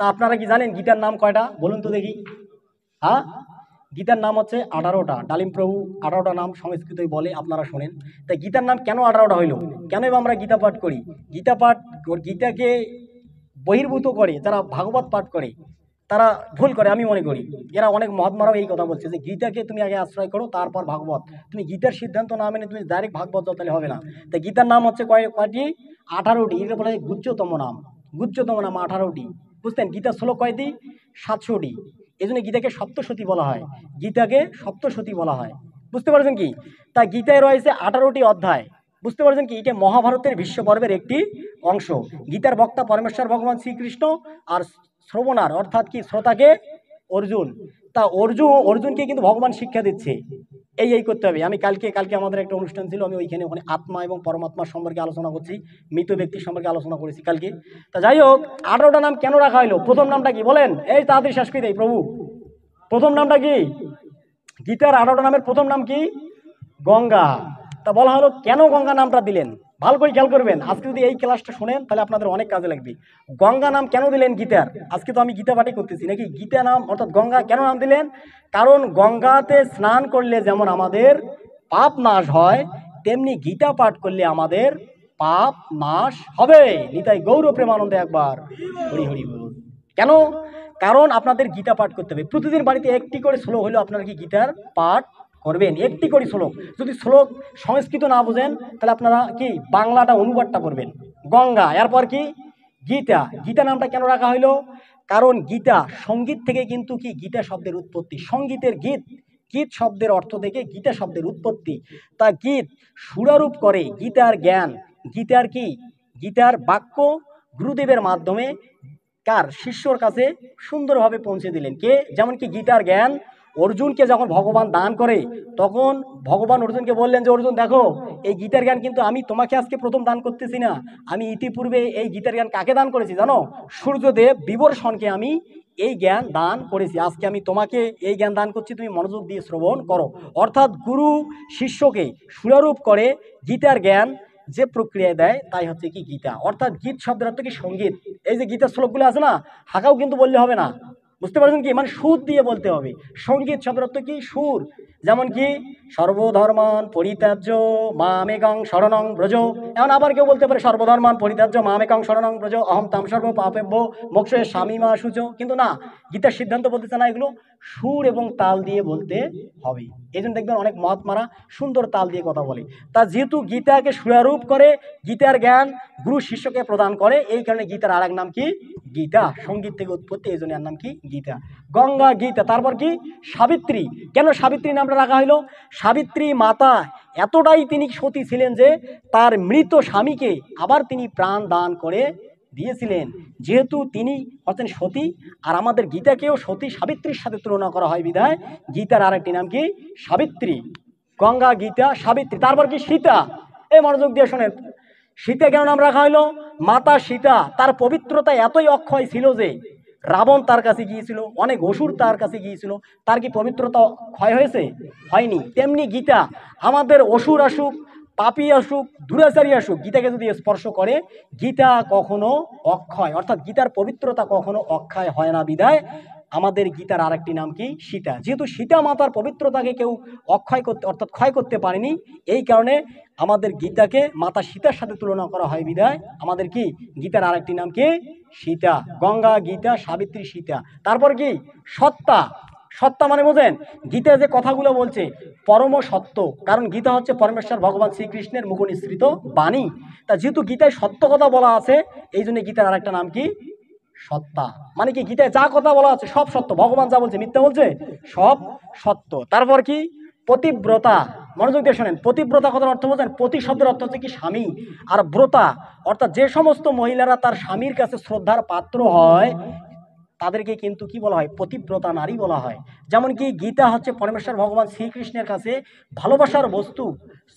তা আপনারা কি জানেন গীতার নাম কয়টা? বলুন তো দেখি। হ্যাঁ? গীতার নাম হচ্ছে আঠারোটা। ডালিম প্রভু আঠারোটা নাম সংস্কৃতই বলে, আপনারা শোনেন। তাই গীতার নাম কেন আঠারোটা হইল? কেন আমরা গীতা পাঠ করি? গীতা পাঠ গীতাকে বহির্ভূত করে, যারা ভাগবত পাঠ করে, তারা ভুল করে, আমি মনে করি। এরা অনেক মহাত্মারাও এই কথা বলছে যে, গীতাকে তুমি আগে আশ্রয় করো, তারপর ভাগবত। তুমি গীতার সিদ্ধান্ত না মেনে তুমি ডাইরেক্ট ভাগবত তাহলে হবে না। তাই গীতার নাম হচ্ছে কয় কয়টি? আঠারোটি। এটা বলা হয় গুচ্ছতম নাম। গুচ্ছতম নাম আঠারোটি। বুঝতেন গীতার শ্লোক কয়টি? সাতশোটি। এই জন্য গীতাকে সপ্তশতী বলা হয়। গীতাকে সপ্তশতী বলা হয়। বুঝতে পারছেন কি? তা গীতায় রয়েছে আঠারোটি অধ্যায়। বুঝতে পারছেন কি? এটা মহাভারতের বিশ্বপর্বের একটি অংশ। গীতার বক্তা পরমেশ্বর ভগবান শ্রীকৃষ্ণ আর শ্রবণার, অর্থাৎ কি শ্রোতাকে অর্জুন। তা অর্জুন অর্জুনকে কিন্তু ভগবান শিক্ষা দিচ্ছে। এই এই করতে হবে। আমি কালকে কালকে আমাদের একটা অনুষ্ঠান ছিল, আমি ওইখানে ওখানে আত্মা এবং পরমাত্মা সম্পর্কে আলোচনা করছি, মৃত ব্যক্তি সম্পর্কে আলোচনা করেছি কালকে। তা যাই হোক, আঠারোটা নাম কেন রাখা হলো? প্রথম নামটা কি বলেন? এই তাড়াতাড়ি শেষ করে দেয় প্রভু। প্রথম নামটা কি? গীতার আঠারোটা নামের প্রথম নাম কি? গঙ্গা। তা বলা হলো, কেন গঙ্গা নামটা দিলেন? ভালো করে খেয়াল করবেন। আজকে যদি এই ক্লাসটা শোনেন, তাহলে আপনাদের অনেক কাজে লাগবে। গঙ্গা নাম কেন দিলেন গীতার? আজকে তো আমি গীতা পাঠই করতেছি। নাকি গীতা নাম, অর্থাৎ গঙ্গা কেন নাম দিলেন? কারণ গঙ্গাতে স্নান করলে যেমন আমাদের পাপ নাশ হয়, তেমনি গীতা পাঠ করলে আমাদের পাপ নাশ হবে। নিতাই গৌর প্রেমানন্দে একবার হরি হরি বল। কেন? কারণ আপনাদের গীতা পাঠ করতে হবে। প্রতিদিন বাড়িতে একটি করে শ্লোক হলেও আপনারা কি গীতার পাঠ করবেন, একটি করে শ্লোক। যদি শ্লোক সংস্কৃত না বোঝেন, তাহলে আপনারা কি বাংলাটা অনুবাদটা করবেন। গঙ্গা, এরপর কি? গীতা। গীতা নামটা কেন রাখা হইল? কারণ গীতা সংগীত থেকে কিন্তু কি? গীতা শব্দের উৎপত্তি। সঙ্গীতের গীত গীত শব্দের অর্থ থেকে গীতা শব্দের উৎপত্তি। তা গীত সুরারূপ করে গীতার জ্ঞান। গীতার কি? গীতার বাক্য গুরুদেবের মাধ্যমে কার শিষ্যর কাছে সুন্দরভাবে পৌঁছে দিলেন। কে? যেমন কি গীতার জ্ঞান অর্জুনকে যখন ভগবান দান করে, তখন ভগবান অর্জুনকে বললেন যে, অর্জুন, দেখো, এই গীতার জ্ঞান কিন্তু আমি তোমাকে আজকে প্রথম দান করতেছি না। আমি ইতিপূর্বে এই গীতার জ্ঞান কাকে দান করেছি জানো? সূর্যদেব বিবর্ষণকে আমি এই জ্ঞান দান করেছি। আজকে আমি তোমাকে এই জ্ঞান দান করছি, তুমি মনোযোগ দিয়ে শ্রবণ করো। অর্থাৎ গুরু শিষ্যকে সুরারূপ করে গীতার জ্ঞান যে প্রক্রিয়া দেয়, তাই হচ্ছে কি গীতা। অর্থাৎ গীত শব্দের অর্থ কি সংগীত? এই যে গীতার শ্লোকগুলো আছে না, হাঁকাও কিন্তু বললে হবে না। বুঝতে পারছেন কি? মানে সুর দিয়ে বলতে হবে। সংগীত শব্দ কি? সুর। যেমন কি সর্বধর্মান পরিত্যাজ্য মামেকং শরণং ব্রজ। এমন আবার কেউ বলতে পারে, সর্বধর্মান পরিত্যাজ্য মামেকং শরণং ব্রজ, অহম তাম সর্ব পাপেব্য মোক্ষ স্বামী মা সুচ। কিন্তু না, গীতার সিদ্ধান্ত বলতেছে না এগুলো সুর এবং তাল দিয়ে বলতে হবে। এই জন্য দেখবেন অনেক মহাত্মারা সুন্দর তাল দিয়ে কথা বলে। তা যেহেতু গীতাকে সুরারূপ করে, গীতার জ্ঞান গুরু শিষ্যকে প্রদান করে, এই কারণে গীতার আর নাম কি? গীতা। সংগীত থেকে উৎপত্তি, এই জন্য নাম কি? গীতা। গঙ্গা গীতা। তারপর কি? সাবিত্রী। কেন সাবিত্রী নামটা রাখা হলো সাবিত্রী মাতা এতটাই তিনি সতী ছিলেন যে তার মৃত স্বামীকে আবার তিনি প্রাণ দান করে দিয়েছিলেন। যেহেতু তিনি হচ্ছেন সতী, আর আমাদের গীতাকেও সতী সাবিত্রীর সাথে তুলনা করা হয় বিধায়, গীতার আরেকটি নাম কি? সাবিত্রী। গঙ্গা গীতা, সাবিত্রী। তারপর কি সীতা? এই মনোযোগ দিয়ে শোনেন। সীতা কেন নাম রাখা হলো মাতা সীতা। তার পবিত্রতা এতই অক্ষয় ছিল যে রাবণ তার কাছে গিয়েছিল, অনেক অসুর তার কাছে গিয়েছিল, তার কি পবিত্রতা ক্ষয় হয়েছে? হয়নি। তেমনি গীতা, আমাদের অসুর আসুক, পাপি আসুক, দুরাচারী আসুক, গীতাকে যদি স্পর্শ করে, গীতা কখনো অক্ষয়, অর্থাৎ গীতার পবিত্রতা কখনো অক্ষয় হয় না, বিধায় আমাদের গীতার আরেকটি নাম কি? সীতা। যেহেতু সীতা মাতার পবিত্রতাকে কেউ অক্ষয় করতে অর্থাৎ ক্ষয় করতে পারেনি, এই কারণে আমাদের গীতাকে মাতা সীতার সাথে তুলনা করা হয় বিদায় আমাদের কি? গীতার আরেকটি নাম কি? সীতা। গঙ্গা গীতা, সাবিত্রী সীতা। তারপর কি? সত্তা। সত্তা মানে বোঝেন, গীতা যে কথাগুলো বলছে, পরম সত্য। কারণ গীতা হচ্ছে পরমেশ্বর ভগবান শ্রীকৃষ্ণের মুখনিসৃত বাণী। তা যেহেতু গীতায় সত্য কথা বলা আছে, এই জন্য গীতার আরেকটা নাম কি? সত্তা। মানে কি, গীতায় যা কথা বলা আছে সব সত্য। ভগবান যা বলছে, মিথ্যা বলছে, সব সত্য। তারপর কি? পতিব্রতা। মনোযোগ দিয়ে শোনেন, পতিব্রতা কথার অর্থ বোঝেন পতি শব্দের অর্থ হচ্ছে কি, স্বামী। আর ব্রতা, অর্থাৎ যে সমস্ত মহিলারা তার স্বামীর কাছে শ্রদ্ধার পাত্র হয়, তাদেরকে কিন্তু কি বলা হয়? পতিব্রতা নারী বলা হয়। যেমন কি, গীতা হচ্ছে পরমেশ্বর ভগবান শ্রীকৃষ্ণের কাছে ভালোবাসার বস্তু,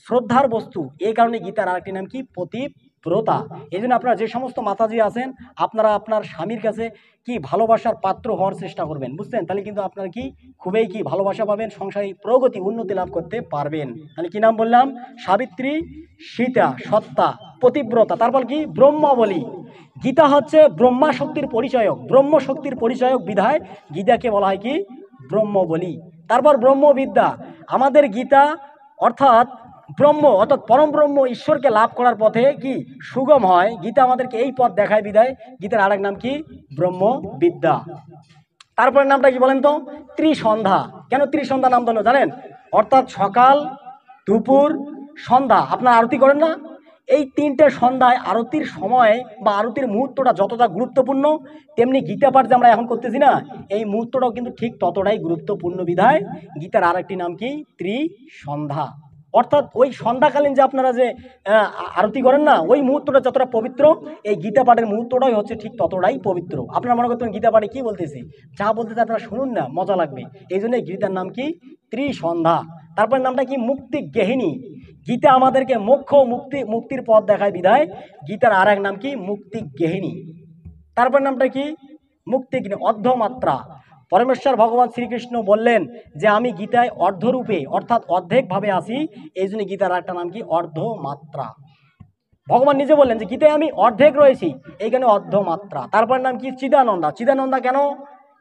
শ্রদ্ধার বস্তু। এই কারণে গীতার আরেকটি নাম কি? পতিব্রতা। প্রতা এই জন্য আপনারা যে সমস্ত মাতাজি আছেন, আপনারা আপনার স্বামীর কাছে কি ভালোবাসার পাত্র হওয়ার চেষ্টা করবেন, বুঝছেন? তাহলে কিন্তু আপনার কি খুবই কি ভালোবাসা পাবেন, সংসারে প্রগতি, উন্নতি লাভ করতে পারবেন। তাহলে কি নাম বললাম? সাবিত্রী, সীতা, সত্তা, পতিব্রতা। তারপর কি? ব্রহ্মাবলী। গীতা হচ্ছে ব্রহ্মা শক্তির পরিচয়ক ব্রহ্ম শক্তির পরিচয়ক বিধায় গীতাকে বলা হয় কি? ব্রহ্ম বলি তারপর ব্রহ্মবিদ্যা। আমাদের গীতা, অর্থাৎ ব্রহ্ম, অর্থাৎ পরম ব্রহ্ম ঈশ্বরকে লাভ করার পথে কি সুগম হয়? গীতা আমাদেরকে এই পথ দেখায় বিদায়। গীতার আরেক নাম কি? ব্রহ্ম বিদ্যা তারপরে নামটা কি বলেন তো? ত্রিসন্ধ্যা। কেন ত্রিসন্ধ্যা নাম ধরলো জানেন? অর্থাৎ সকাল, দুপুর, সন্ধ্যা। আপনার আরতি করেন না? এই তিনটে সন্ধ্যায় আরতির সময় বা আরতির মুহূর্তটা যতটা গুরুত্বপূর্ণ, তেমনি গীতা পাঠ যে আমরা এখন করতেছি না, এই মুহূর্তটাও কিন্তু ঠিক ততটাই গুরুত্বপূর্ণ বিধায় গীতার আরেকটি নাম কি? ত্রিসন্ধ্যা। অর্থাৎ ওই সন্ধ্যাকালীন যে আপনারা যে আরতি করেন না, ওই মুহূর্তটা যতটা পবিত্র, এই গীতা পাঠের মুহূর্তটাই হচ্ছে ঠিক ততটাই পবিত্র। আপনারা মনে করতেন গীতা পাঠে কী বলতেছি? যা বলতেছে আপনারা শুনুন না, মজা লাগবে। এই জন্য গীতার নাম কি? ত্রিসন্ধ্যা। তারপর নামটা কি? মুক্তি গেহিনী। গীতা আমাদেরকে মোক্ষ মুক্তি, মুক্তির পথ দেখায় বিধায়। গীতার আর এক নাম কি? মুক্তি গেহিনী। তারপর নামটা কি? মুক্তিগ্নি অর্ধমাত্রা। পরমেশ্বর ভগবান শ্রীকৃষ্ণ বললেন যে আমি গীতায় অর্ধরূপে, অর্থাৎ অর্ধেকভাবে আসি এই জন্য গীতার একটা নাম কি? অর্ধমাত্রা। ভগবান নিজে বললেন যে গীতায় আমি অর্ধেক রয়েছি, এইখানে অর্ধমাত্রা। তারপর নাম কি? চিদানন্দা। চিদানন্দা কেন?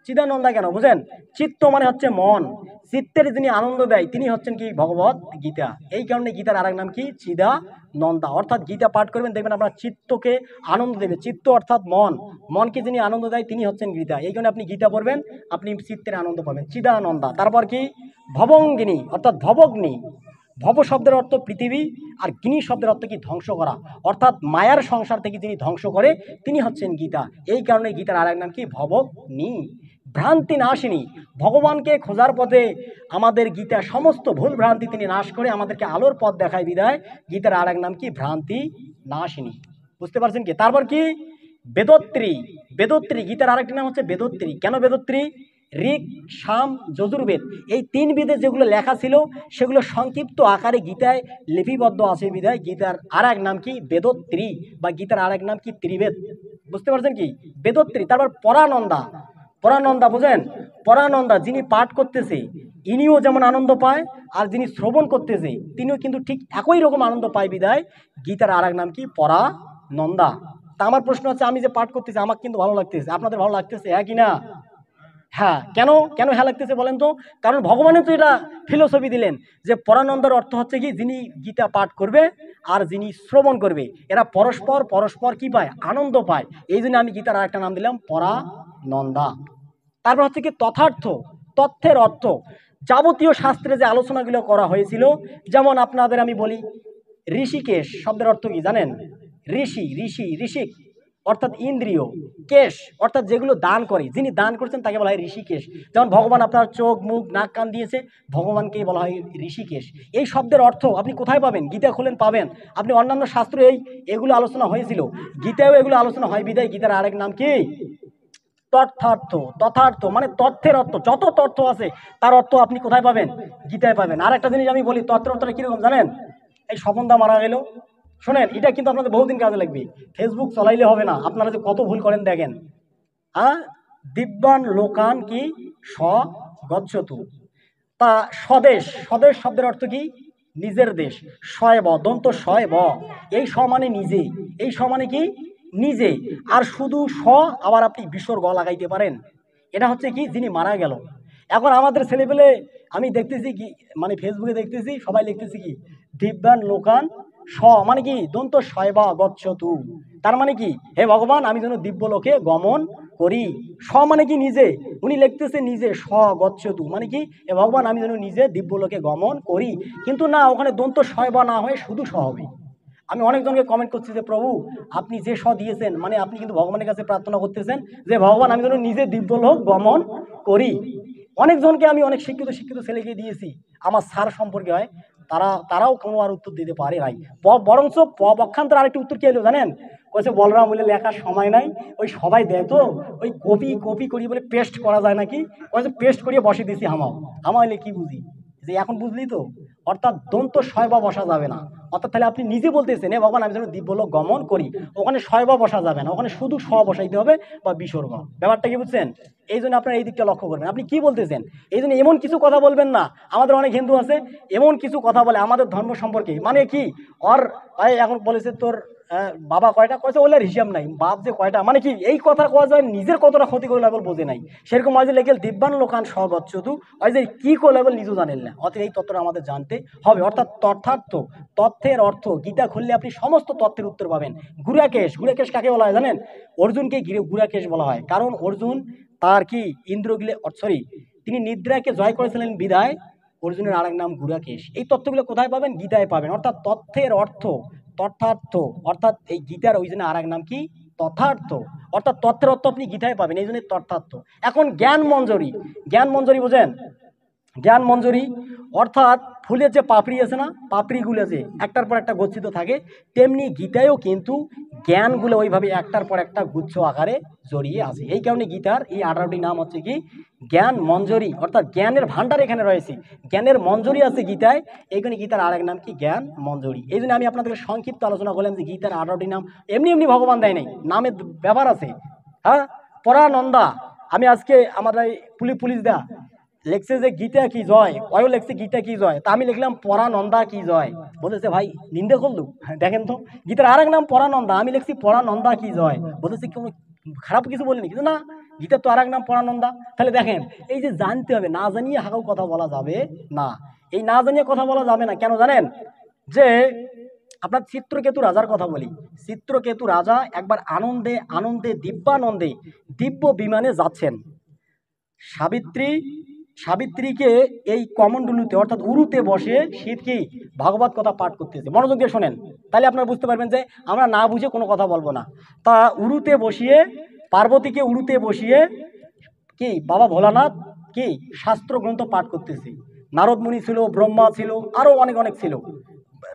চিদানন্দা কেন? বুঝেন? চিত্ত মানে হচ্ছে মন। চিত্তের যিনি আনন্দ দেয়, তিনি হচ্ছেন কি? ভগবত গীতা। এই কারণে গীতার আরেক নাম কি? চিদা নন্দা অর্থাৎ গীতা পাঠ করবেন, দেখবেন আপনার চিত্তকে আনন্দ দেবে। চিত্ত অর্থাৎ মন। মনকে যিনি আনন্দ দেয়, তিনি হচ্ছেন গীতা। এই কারণে আপনি গীতা পড়বেন, আপনি চিত্তের আনন্দ পাবেন। চিদানন্দা। তারপর কি? ভবঙ্গিনী, অর্থাৎ ভবগ্নি। ভব শব্দের অর্থ পৃথিবী, আর গিনি শব্দের অর্থ কি? ধ্বংস করা। অর্থাৎ মায়ার সংসার থেকে যিনি ধ্বংস করে, তিনি হচ্ছেন গীতা। এই কারণে গীতার আরেক নাম কি? ভবগ্নি। ভ্রান্তি নাশিনী, ভগবানকে খোঁজার পথে আমাদের গীতা সমস্ত ভুল ভ্রান্তি তিনি নাশ করে আমাদেরকে আলোর পথ দেখায় বিদায়। গীতার আরেক নাম কি? ভ্রান্তি নাশিনী। বুঝতে পারছেন কি? তারপর কি? বেদত্রী। বেদত্রী, গীতার আরেকটি নাম হচ্ছে বেদত্রী। কেন বেদত্রী? ঋক, সাম, যজুর্বেদ। এই তিন বেদে যেগুলো লেখা ছিল, সেগুলো সংক্ষিপ্ত আকারে গীতায় লিপিবদ্ধ আছে বিদায়। গীতার আর এক নাম কি? বেদত্রী বা গীতার আর এক নাম কি? ত্রিবেদ। বুঝতে পারছেন কি? বেদত্রী। তারপর পরানন্দা। পরানন্দা বুঝেন? পরানন্দা যিনি পাঠ করতেছে, ইনিও যেমন আনন্দ পায়, আর যিনি শ্রবণ করতেছে, তিনিও কিন্তু ঠিক একই রকম আনন্দ পায়, বিদায়। গীতার আর নাম কি? পরানন্দা। তা আমার প্রশ্ন হচ্ছে, আমি যে পাঠ করতেছি আমার কিন্তু ভালো লাগতেছে। আপনাদের ভালো লাগতেছে হ্যাঁ কি না? হ্যাঁ কেন কেন হ্যাঁ লাগতেছে বলেন তো? কারণ ভগবানের তো এটা ফিলোসফি দিলেন যে পরানন্দার অর্থ হচ্ছে কি, যিনি গীতা পাঠ করবে আর যিনি শ্রবণ করবে, এরা পরস্পর পরস্পর কি পায়? আনন্দ পায়। এই জন্য আমি গীতার আরেকটা নাম দিলাম, পরানন্দা। তারপর হচ্ছে কি, তথার্থ, তথ্যের অর্থ। যাবতীয় শাস্ত্রে যে আলোচনাগুলো করা হয়েছিল, যেমন আপনাদের আমি বলি, ঋষিকেশ শব্দের অর্থ কি জানেন? ঋষি ঋষি, ঋষিক। অর্থাৎ ইন্দ্রিয়, কেশ, অর্থাৎ যেগুলো দান করে, যিনি দান করছেন তাকে বলা হয় ঋষিকেশ। যেমন ভগবান আপনার চোখ, মুখ, নাক, কান দিয়েছে ভগবানকেই বলা হয় ঋষিকেশ। এই শব্দের অর্থ আপনি কোথায় পাবেন? গীতা খুলেন, পাবেন। আপনি অন্যান্য শাস্ত্রে এই, এগুলো আলোচনা হয়েছিল। গীতায়ও এগুলো আলোচনা হয়। বিদায়, গীতার আরেক নাম কি? তথার্থ তথার্থ মানে তথ্যের অর্থ। যত তথ্য আছে, তার অর্থ আপনি কোথায় পাবেন? গীতায় পাবেন। আর একটা জিনিস আমি বলি, তথ্যের অর্থটা কীরকম জানেন? এই স্বপনদা মারা গেল। শোনেন, এটা কিন্তু আপনাদের বহুদিন কাজে লাগবে। ফেসবুক চলাইলে হবে না। আপনারা যে কত ভুল করেন দেখেন। হ্যাঁ দিব্যান লোকান কি স গচ্ছতু তা স্বদেশ স্বদেশ শব্দের অর্থ কি? নিজের দেশ। শয় ব দন্ত শয় ব এই স মানে নিজে। এই স মানে কি? নিজে। আর শুধু স আবার আপনি বিসর্গ লাগাইতে পারেন। এটা হচ্ছে কি? যিনি মারা গেল। এখন আমাদের ছেলেপেলে আমি দেখতেছি কি মানে ফেসবুকে দেখতেছি, সবাই লিখতেছি কি, দিব্যান লোকান স মানে কি? দন্ত শয়বা গচ্ছতু। তার মানে কি? হে ভগবান, আমি যেন দিব্য লোকে গমন করি। স মানে কি নিজে? উনি লিখতেছে নিজে স গচ্ছতু। মানে কি? হে ভগবান, আমি যেন নিজে দিব্য লোকে গমন করি। কিন্তু না, ওখানে দন্ত শয়বা না হয়ে শুধু স হবে। আমি অনেকজনকে কমেন্ট করছি যে, প্রভু, আপনি যে স দিয়েছেন মানে আপনি কিন্তু ভগবানের কাছে প্রার্থনা করতেছেন যে, ভগবান, আমি যেন নিজে দিব্যলোক গমন করি। অনেকজনকে আমি অনেক শিক্ষিত শিক্ষিত ছেলেকে দিয়েছি। আমার স্যার সম্পর্কে হয়। তারা, তারাও কোনো আর উত্তর দিতে পারে নাই। বরঞ্চ পক্ষান্তর আরেকটি উত্তর কে এলো জানেন? কয়েছে বলরাম বলে লেখার সময় নাই, ওই সবাই দেয় তো, ওই কপি কপি করি বলে পেস্ট করা যায় নাকি? কয়েছে পেস্ট করিয়ে বসে দিছি হামাও। হামা হলে কি বুঝি? যে এখন বুঝলি তো, অর্থাৎ দন্ত শয়বা বসা যাবে না। অর্থাৎ তাহলে আপনি নিজে বলতেছেন ভগবান, আমি যেন দিব্যলোক গমন করি, ওখানে শয়বা বসা যাবে না, ওখানে শুধু স বসাইতে হবে বা বিসর্গ। ব্যাপারটা কি বুঝছেন? এই জন্য আপনারা এই দিকটা লক্ষ্য করবেন। আপনি কি বলতেছেন? এই জন্য এমন কিছু কথা বলবেন না। আমাদের অনেক হিন্দু আছে, এমন কিছু কথা বলে আমাদের ধর্ম সম্পর্কে। মানে কি? ভাই এখন বলেছে তোর বাবা কয়টা কয়েছে ওলার হিসাব নাই, বাপ যে কয়টা মানে কি এই কথা কোয়া যায়, নিজের কতটা ক্ষতি করে লাগল বোঝে নাই। সেরকম যে লেগেল দিব্যান লোকান স্বগচ্ছতু ওই যে কি করে লাগল নিজেও জানেন না, অতএব এই তত্ত্বটা আমাদের জানতে হবে। অর্থাৎ তথার্থ তথ্যের অর্থ, গীতা খুললে আপনি সমস্ত তত্ত্বের উত্তর পাবেন। গুড়াকেশ গুড়াকেশ কাকে বলা হয় জানেন? অর্জুনকে ঘিরে গুড়াকেশ বলা হয়। কারণ অর্জুন তার কি, ইন্দ্রগিলে সরি, তিনি নিদ্রাকে জয় করেছিলেন বিদায়। অর্জুনের আরেক নাম গুড়াকেশ এই তথ্যগুলো কোথায় পাবেন? গীতায় পাবেন। অর্থাৎ তথ্যের অর্থ তথার্থ। অর্থাৎ এই গীতার ওই জন্য এক নাম কি? তথার্থ। অর্থাৎ তথ্যের অর্থ আপনি গীতায় পাবেন, এই জন্য তথার্থ। এখন জ্ঞান মঞ্জুরি জ্ঞান মঞ্জুরি বোঝেন? জ্ঞান মঞ্জুরি, অর্থাৎ ফুলের যে পাপড়ি আছে না, পাপড়িগুলো যে একটার পর একটা গচ্ছিত থাকে, তেমনি গীতায়ও কিন্তু জ্ঞানগুলো ওইভাবে একটার পর একটা গুচ্ছ আকারে জড়িয়ে আছে। এই কারণে গীতার এই আঠারোটি নাম হচ্ছে কি, জ্ঞান মঞ্জুরি, অর্থাৎ জ্ঞানের ভাণ্ডার এখানে রয়েছে। জ্ঞানের মঞ্জুরি আছে গীতায় এইখানে গীতার আরেক নাম কি, জ্ঞান মঞ্জুরি। এই জন্য আমি আপনাদেরকে সংক্ষিপ্ত আলোচনা করলাম যে গীতার আঠারোটি নাম, এমনি এমনি ভগবান দেয় নাই নামের ব্যাপার আছে। হ্যাঁ? পরানন্দা, আমি আজকে আমার এই পুলি পুলিশ দা লেখছে যে গীতা কি জয়? ওয়ও লেখছে গীতা কি জয়? তা আমি লিখলাম পরানন্দা কি জয়। বলেছে, ভাই, নিন্দে করলু? দেখেন তো, গীতার আরেক নাম পরানন্দা, আমি লিখছি পরানন্দা কি জয়। বলেছে, কোনো খারাপ কিছু বলিনি? কিন্তু না, গীতার তো আরেক নাম পরানন্দা। তাহলে দেখেন, এই যে জানতে হবে, না জানিয়ে হাকাও কথা বলা যাবে না। এই না জানিয়ে কথা বলা যাবে না, কেন জানেন? যে আপনার চিত্রকেতু রাজার কথা বলি। চিত্রকেতু রাজা একবার আনন্দে আনন্দে, দিব্যানন্দে দিব্য বিমানে যাচ্ছেন। সাবিত্রী সাবিত্রীকে এই কমণ্ডলুতে অর্থাৎ উরুতে বসে শিব কি ভাগবত কথা পাঠ করতেছে। মনোযোগ দিয়ে শোনেন। তাহলে আপনারা বুঝতে পারবেন যে আমরা না বুঝে কোনো কথা বলব না। তা উরুতে বসিয়ে, পার্বতীকে উরুতে বসিয়ে কি বাবা ভোলানাথ কি শাস্ত্র গ্রন্থ পাঠ করতেছে। নারদ মুনি ছিল, ব্রহ্মা ছিল আরও অনেক অনেক ছিল।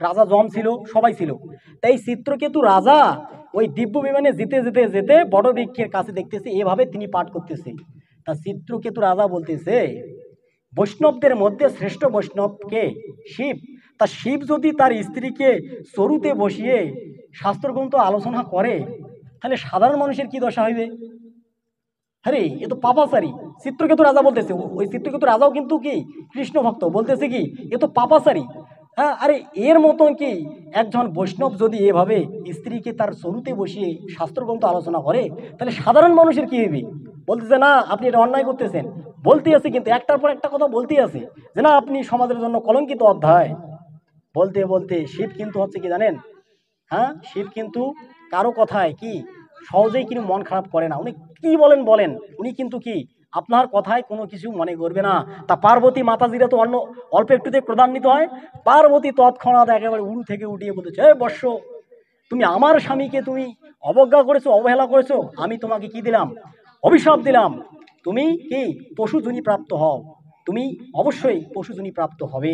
রাজা জম ছিল, সবাই ছিল। তাই চিত্রকেতু রাজা ওই দিব্য বিমানে যেতে যেতে যেতে বড় বৃক্ষের কাছে দেখতেছে, এভাবে তিনি পাঠ করতেছে। তা চিত্রকেতু রাজা বলতেছে, বৈষ্ণবদের মধ্যে শ্রেষ্ঠ বৈষ্ণবকে শিব। তা শিব যদি তার স্ত্রীকে চরুতে বসিয়ে শাস্ত্রগ্রন্থ আলোচনা করে, তাহলে সাধারণ মানুষের কি দশা হইবে? আরে, এ তো পাপাচারী। চিত্রকেতু রাজা বলতেছে। ওই চিত্রকেতু রাজাও কিন্তু কি, কৃষ্ণ ভক্ত। বলতেছে কি, এ তো পাপাচারী। হ্যাঁ আরে, এর মতন কি একজন বৈষ্ণব যদি এভাবে স্ত্রীকে তার চরুতে বসিয়ে শাস্ত্রগ্রন্থ আলোচনা করে, তাহলে সাধারণ মানুষের কি হবে বলতেছে, না, আপনি এটা অন্যায় করতেছেন। বলতে আছে, কিন্তু একটার পর একটা কথা বলতেই আছে যে, না, আপনি সমাজের জন্য কলঙ্কিত অধ্যায়। বলতে বলতে শিব কিন্তু হচ্ছে কি জানেন? হ্যাঁ শিব কিন্তু কারও কথায় কি সহজেই কিন্তু মন খারাপ করে না। উনি কি বলেন বলেন। উনি কিন্তু কি আপনার কথায় কোনো কিছু মনে করবে না। তা পার্বতী মাতাজিরা তো অন্য, অল্প একটুতে প্রদান্বিত হয়। পার্বতী তৎক্ষণাৎ একেবারে উড়ু থেকে উঠিয়ে বলেছে এ বর্ষ, তুমি আমার স্বামীকে তুমি অবজ্ঞা করেছ, অবহেলা করেছ, আমি তোমাকে কি দিলাম? অভিশাপ দিলাম। তুমি কি? পশুজনী প্রাপ্ত হও। তুমি অবশ্যই পশুজনী প্রাপ্ত হবে।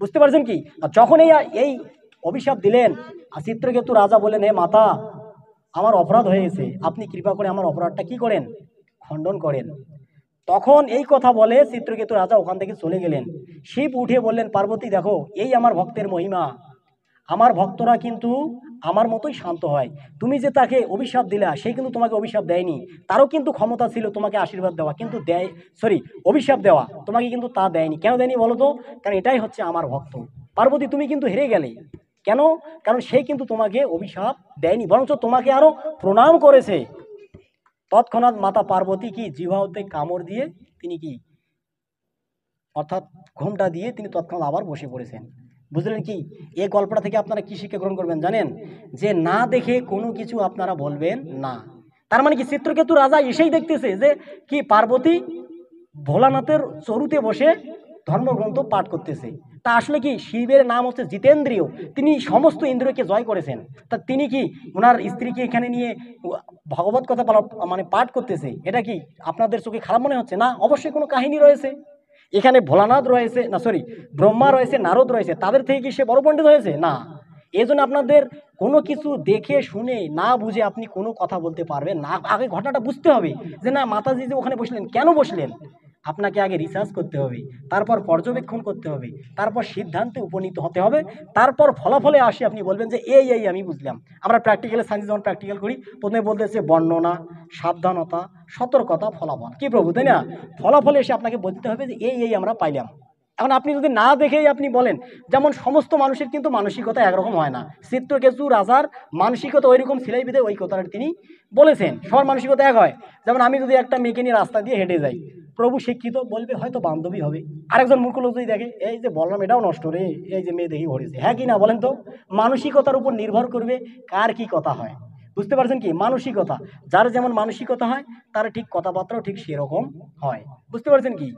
বুঝতে পারছেন কি? আর যখন এই এই অভিশাপ দিলেন আর চিত্রকেতু রাজা বলেন হে মাতা, আমার অপরাধ হয়ে গেছে। আপনি কৃপা করে আমার অপরাধটা কি করেন? খণ্ডন করেন। তখন এই কথা বলে চিত্রকেতু রাজা ওখান থেকে চলে গেলেন। শিব উঠে বললেন, পার্বতী, দেখো, এই আমার ভক্তের মহিমা। আমার ভক্তরা কিন্তু আমার মতোই শান্ত হয়। তুমি যে তাকে অভিশাপ দিলা, সে কিন্তু তোমাকে অভিশাপ দেয়নি। তারও কিন্তু ক্ষমতা ছিল তোমাকে আশীর্বাদ দেওয়া, কিন্তু দেয় সরি অভিশাপ দেওয়া, তোমাকে কিন্তু তা দেয়নি। কেন দেয়নি বলো তো? কারণ এটাই হচ্ছে আমার ভক্ত। পার্বতী, তুমি কিন্তু হেরে গেলে। কেন? কারণ সে কিন্তু তোমাকে অভিশাপ দেয়নি, বরঞ্চ তোমাকে আরও প্রণাম করেছে। তৎক্ষণাৎ মাতা পার্বতী কি জিভাতে কামড় দিয়ে তিনি কি? অর্থাৎ ঘোমটা দিয়ে তিনি তৎক্ষণাৎ আবার বসে পড়েছেন। বুঝলেন কি? এই গল্পটা থেকে আপনারা কি শিক্ষা গ্রহণ করবেন জানেন? যে না দেখে কোনো কিছু আপনারা বলবেন না। তার মানে কি? চিত্রকেতু রাজা এসেই দেখতেছে যে কি পার্বতী ভোলানাথের চরুতে বসে ধর্মগ্রন্থ পাঠ করতেছে। তা আসলে কি? শিবের নাম হচ্ছে জিতেন্দ্রীয়। তিনি সমস্ত ইন্দ্রিয়কে জয় করেছেন। তা তিনি কি ওনার স্ত্রীকে এখানে নিয়ে ভগবত কথা মানে পাঠ করতেছে? এটা কি আপনাদের চোখে খারাপ মনে হচ্ছে? না, অবশ্যই কোনো কাহিনী রয়েছে। এখানে ভোলানাথ রয়েছে, না সরি ব্রহ্মা রয়েছে, নারদ রয়েছে, তাদের থেকে কি সে বড় পণ্ডিত হয়েছে? না। এই জন্য আপনাদের কোনো কিছু দেখে, শুনে, না বুঝে আপনি কোনো কথা বলতে পারবেন না। আগে ঘটনাটা বুঝতে হবে যে, না মাতাজি যে ওখানে বসলেন। কেন বসলেন? আপনাকে আগে রিসার্চ করতে হবে, তারপর পর্যবেক্ষণ করতে হবে, তারপর সিদ্ধান্তে উপনীত হতে হবে, তারপর ফলাফলে আসে আপনি বলবেন যে এই এই, আমি বুঝলাম। আমরা প্র্যাকটিক্যালে সায়েন্স যখন প্র্যাকটিক্যাল করি, প্রথমে বলতে বলতেছে বর্ণনা, সাবধানতা, সতর্কতা, ফলাফল। কি প্রভু, তাই না? ফলাফলে এসে আপনাকে বলতে হবে যে এই এই আমরা পাইলাম। এখন আপনি যদি না দেখেই আপনি বলেন, যেমন সমস্ত মানুষের কিন্তু মানসিকতা একরকম হয় না। চিত্রকেতু, রাজার মানসিকতা ওই রকম সিলাই বিধে ওই কথাটা তিনি বলেছেন। সবার মানসিকতা এক হয়। যেমন আমি যদি একটা মেয়েকে নিয়ে রাস্তা দিয়ে হেঁটে যাই, প্রভু শিক্ষিত বলবে, হয়তো বান্ধবী হবে। আরেকজন মূর্খ লোক যদি দেখে, এই যে বললাম, এটাও নষ্ট রে, এই যে মেয়ে দেখি ভরেছে হ্যাঁ কি না বলেন তো? মানসিকতার উপর নির্ভর করবে কার কি কথা হয়। বুঝতে পারছেন কি? মানসিকতা, যার যেমন মানসিকতা হয়, তার ঠিক কথাবার্তাও ঠিক সেরকম হয়। বুঝতে পারছেন কি?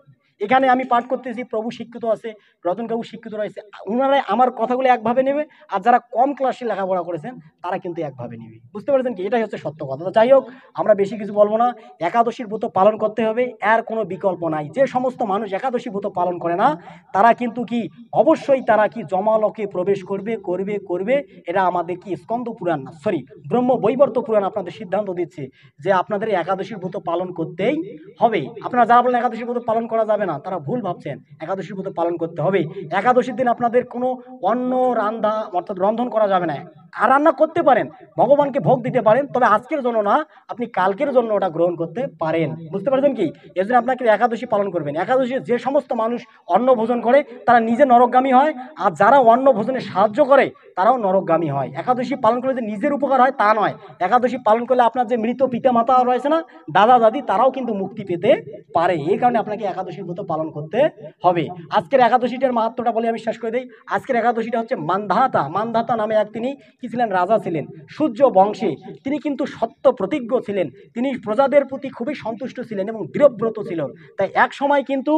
এখানে আমি পাঠ করতেছি, প্রভু শিক্ষিত আছে রতনবাবু শিক্ষিত রয়েছে। ওনারা আমার কথাগুলো একভাবে নেবে, আর যারা কম ক্লাসে লেখাপড়া করেছেন, তারা কিন্তু একভাবে নেবে। বুঝতে পারছেন কি? এটাই হচ্ছে সত্য কথা। যাই হোক, আমরা বেশি কিছু বলব না। একাদশীর ব্রত পালন করতে হবে এর কোনো বিকল্প নাই। যে সমস্ত মানুষ একাদশী ব্রত পালন করে না, তারা কিন্তু কি, অবশ্যই তারা কি জমালকে প্রবেশ করবে করবে করবে, এটা আমাদের কি স্কন্দ পুরাণ না। সরি ব্রহ্ম বৈবর্ত পুরাণ আপনাদের সিদ্ধান্ত দিচ্ছে যে আপনাদের একাদশীর ব্রত পালন করতেই হবে। আপনারা যারা বলেন একাদশীর ব্রত পালন করা যাবে না, তারা ভুল ভাবছেন। একাদশীর ব্রত পালন করতে হবে। একাদশীর দিন আপনাদের কোনো অন্ন রান্ধা অর্থাৎ রন্ধন করা যাবে না। আর রান্না করতে পারেন, ভগবানকে ভোগ দিতে পারেন, তবে আজকের জন্য না, আপনি কালকের জন্য ওটা গ্রহণ করতে পারেন। বুঝতে পারছেন কি? এর জন্য আপনাকে একাদশী পালন করবেন। একাদশী যে সমস্ত মানুষ অন্ন ভোজন করে, তারা নিজে নরকগামী হয়, আর যারা অন্ন ভোজনে সাহায্য করে তারাও নরকগামী হয়। একাদশী পালন করলে যে নিজের উপকার হয়, তা নয়। একাদশী পালন করলে আপনার যে মৃত পিতা মাতা রয়েছে না, দাদা, দাদি, তারাও কিন্তু মুক্তি পেতে পারে। এই কারণে আপনাকে একাদশীর মতো পালন করতে হবে। আজকের একাদশীটার মাহাত্মটা বলে আমি শেষ করে দিই। আজকের একাদশীটা হচ্ছে মান্ধাতা। মান্ধাতা নামে এক তিনি কি ছিলেন? রাজা ছিলেন। সূর্য বংশে তিনি কিন্তু সত্য প্রতিজ্ঞ ছিলেন। তিনি প্রজাদের প্রতি খুবই সন্তুষ্ট ছিলেন এবং দৃঢ়ব্রত ছিলেন। তাই এক সময় কিন্তু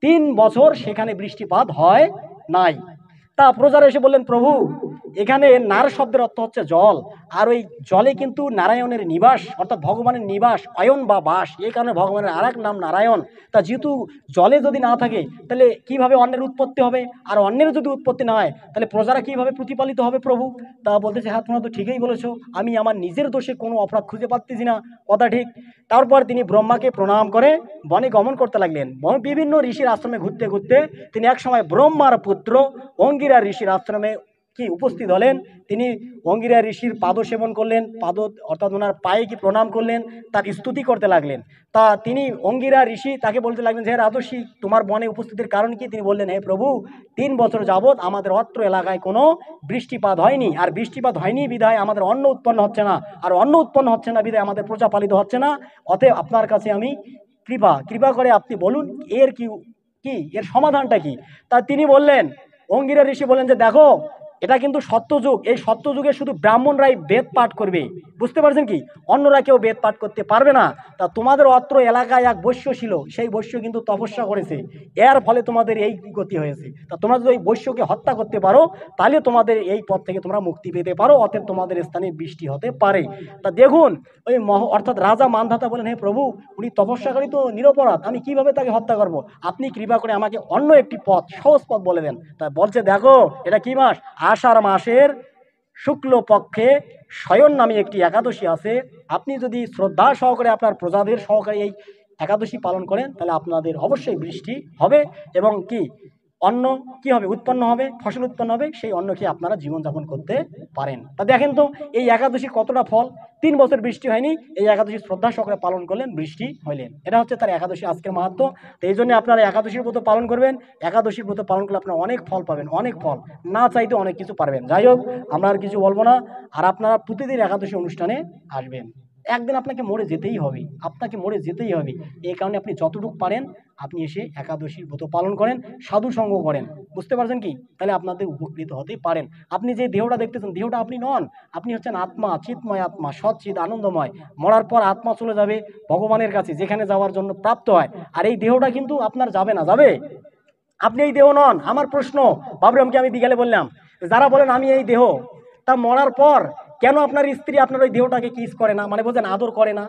তিন বছর সেখানে বৃষ্টিপাত হয় নাই। তা প্রজারা এসে বললেন, প্রভু, এখানে নার শব্দের অর্থ হচ্ছে জল। আর ওই জলে কিন্তু নারায়ণের নিবাস, অর্থাৎ ভগবানের নিবাস, অয়ন বা বাস। এই কারণে ভগবানের আর নাম নারায়ণ। তা যেহেতু জলে যদি না থাকে, তাহলে কীভাবে অন্যের উৎপত্তি হবে? আর অন্যের যদি উৎপত্তি না হয়, তাহলে প্রজারা কীভাবে প্রতিপালিত হবে, প্রভু? তা বলতেছে হ্যাঁ তোমরা তো ঠিকই বলেছ। আমি আমার নিজের দোষে কোনো অপরাধ খুঁজে পাচ্ছি না। কথা ঠিক। তারপর তিনি ব্রহ্মাকে প্রণাম করে বনে গমন করতে লাগলেন। বিভিন্ন ঋষির আশ্রমে ঘুরতে ঘুরতে তিনি একসময় ব্রহ্মার পুত্র অঙ্গিরা ঋষির আশ্রমে কি উপস্থিত হলেন? তিনি অঙ্গিরা ঋষির পাদ সেবন করলেন, পাদ অর্থাৎ ওনার পায়ে কি প্রণাম করলেন, তার স্তুতি করতে লাগলেন। তা তিনি অঙ্গিরা ঋষি তাকে বলতে লাগলেন যে রাজস্বী তোমার বনে উপস্থিতির কারণ কি? তিনি বললেন, হে প্রভু, তিন বছর যাবৎ আমাদের অত্র এলাকায় কোনো বৃষ্টিপাত হয়নি। আর বৃষ্টিপাত হয়নি বিধায় আমাদের অন্ন উৎপন্ন হচ্ছে না। আর অন্ন উৎপন্ন হচ্ছে না বিধায় আমাদের প্রজা পালিত হচ্ছে না। অতএব আপনার কাছে আমি কৃপা কৃপা করে আপনি বলুন, এর কি কি, এর সমাধানটা কি? তা তিনি বললেন, অঙ্গিরা ঋষি বললেন যে, দেখো এটা কিন্তু সত্যযুগ। এই সত্যযুগে শুধু ব্রাহ্মণরাই বেদ পাঠ করবে। বুঝতে পারছেন কি? অন্যরা কেউ বেদ পাঠ করতে পারবে না। তা তোমাদের অত্র এলাকায় এক বৈশ্য ছিল। সেই বৈশ্য কিন্তু তপস্যা করেছে। এর ফলে তোমাদের এই গতি হয়েছে। তা তোমরা যদি ওই বৈশ্যকে হত্যা করতে পারো, তাহলে তোমাদের এই পথ থেকে তোমরা মুক্তি পেতে পারো। অতএব তোমাদের স্থানে বৃষ্টি হতে পারে। তা দেখুন, ওই মহ, অর্থাৎ রাজা মানধাতা বলেন, হে প্রভু, উনি তপস্যাকারী তো নিরপরাধ। আমি কীভাবে তাকে হত্যা করব? আপনি কৃপা করে আমাকে অন্য একটি পথ, সহজ পথ বলে দেন। তা বলছে, দেখো, এটা কি মাস? আষাঢ় মাসের শুক্লপক্ষে শয়ন নামে একটি একাদশী আছে। আপনি যদি শ্রদ্ধা সহকারে আপনার প্রজাদের সহকারে এই একাদশী পালন করেন, তাহলে আপনাদের অবশ্যই বৃষ্টি হবে এবং কি? অন্ন কি হবে? উৎপন্ন হবে, ফসল উৎপন্ন হবে, সেই অন্ন খেয়ে আপনারা জীবনযাপন করতে পারেন। তা দেখেন তো, এই একাদশী কতটা ফল? তিন বছর বৃষ্টি হয়নি, এই একাদশী শ্রদ্ধা সহকারে পালন করলেন, বৃষ্টি হইলেন। এটা হচ্ছে তার একাদশী আজকের মাহাত্ম। তো এই জন্য আপনারা একাদশীর ব্রত পালন করবেন, একাদশীর ব্রত পালন করলে আপনারা অনেক ফল পাবেন, অনেক ফল। না চাইতে অনেক কিছু পারবেন। যাই হোক, আমরা আর কিছু বলব না। আর আপনারা প্রতিদিন একাদশী অনুষ্ঠানে আসবেন। একদিন আপনাকে মরে যেতেই হবে। আপনাকে মরে যেতেই হবে। এই কারণে আপনি যতটুকু পারেন, আপনি এসে একাদশীর ব্রত পালন করেন, সাধু সঙ্গ করেন। বুঝতে পারছেন কি? তাহলে আপনাদের উপকৃত হতে পারেন। আপনি যে দেহটা দেখতেছেন, দেহটা আপনি নন। আপনি হচ্ছেন আত্মা চিৎময় আত্মা সৎচিত আনন্দময়। মরার পর আত্মা চলে যাবে ভগবানের কাছে, যেখানে যাওয়ার জন্য প্রাপ্ত হয়। আর এই দেহটা কিন্তু আপনার যাবে না। যাবে? আপনি এই দেহ নন। আমার প্রশ্ন, বাবুরামকে আমি বিকালে বললাম, যারা বলেন আমি এই দেহ, তা মরার পর কেন আপনার স্ত্রী আপনার ওই দেহটাকে কিস করে না? মানে বোঝেন, আদর করে না?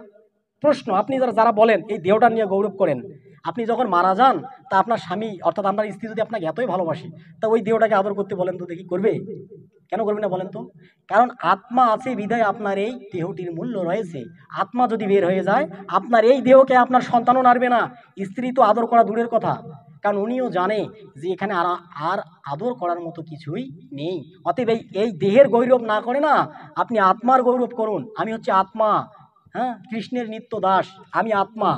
প্রশ্ন, আপনি যারা যারা বলেন, এই দেহটা নিয়ে গৌরব করেন, আপনি যখন মারা যান, তা আপনার স্বামী, অর্থাৎ আপনার স্ত্রী যদি আপনাকে এতই ভালোবাসে, তা ওই দেহটাকে আদর করতে বলেন তো, দেখি করবে? কেন করবে না বলেন তো? কারণ আত্মা আছে বিধায় আপনার এই দেহটির মূল্য রয়েছে। আত্মা যদি বের হয়ে যায়, আপনার এই দেহকে আপনার সন্তানও নাড়বে না। স্ত্রী তো আদর করা দূরের কথা। কারণ উনিও জানে যে এখানে আর আর আদর করার মতো কিছুই নেই। অতএব এই এই দেহের গৌরব না করে না, আপনি আত্মার গৌরব করুন। আমি হচ্ছে আত্মা হ্যাঁ? কৃষ্ণের নিত্য দাস, আমি আত্মা।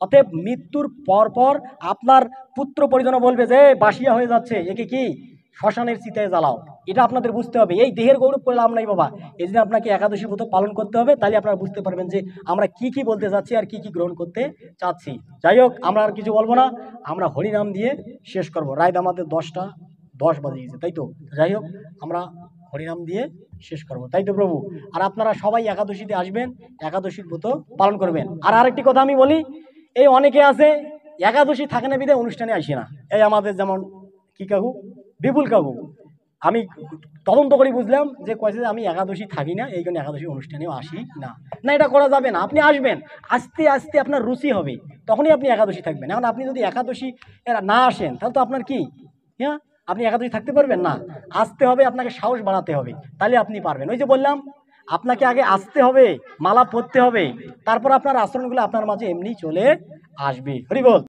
অতএব মৃত্যুর পর পর আপনার পুত্র পরিজন বলবে যে বাসিয়া হয়ে যাচ্ছে, একে কি? শ্মশানের চিতায় জ্বালাও। এটা আপনাদের বুঝতে হবে। এই দেহের গৌরব করে লাভ নাই বাবা। এই জন্য আপনাকে একাদশী ব্রত পালন করতে হবে। তাহলে আপনারা বুঝতে পারবেন যে আমরা কি কি বলতে চাচ্ছি আর কি কি গ্রহণ করতে চাচ্ছি। যাই হোক, আমরা আর কিছু বলব না। আমরা হরিনাম দিয়ে শেষ করব। রায় আমাদের দশটা, দশ বাজে গেছে, তাই তো? যাই হোক, আমরা হরিনাম দিয়ে শেষ করব। তাই তো প্রভু? আর আপনারা সবাই একাদশীতে আসবেন, একাদশীর ব্রত পালন করবেন। আর আরেকটি কথা আমি বলি, এই অনেকে আছে, একাদশী থাকে না বিধায় অনুষ্ঠানে আসে না। এই আমাদের যেমন কি কাকু? বিপুল কাকু। আমি তদন্ত করে বুঝলাম যে কয়েছে যে আমি একাদশী থাকি না, এই জন্য একাদশী অনুষ্ঠানেও আসি না। না, এটা করা যাবে না, আপনি আসবেন। আস্তে আস্তে আপনার রুচি হবে, তখনই আপনি একাদশী থাকবেন। এখন আপনি যদি একাদশী এরা না আসেন, তাহলে তো আপনার কি? হ্যাঁ? আপনি একাদশী থাকতে পারবেন না। আসতে হবে, আপনাকে সাহস বাড়াতে হবে, তাহলে আপনি পারবেন। ওই যে বললাম, আপনাকে আগে আসতে হবে, মালা পরতে হবে, তারপর আপনার আচরণগুলো আপনার মাঝে এমনি চলে আসবে। হরি বল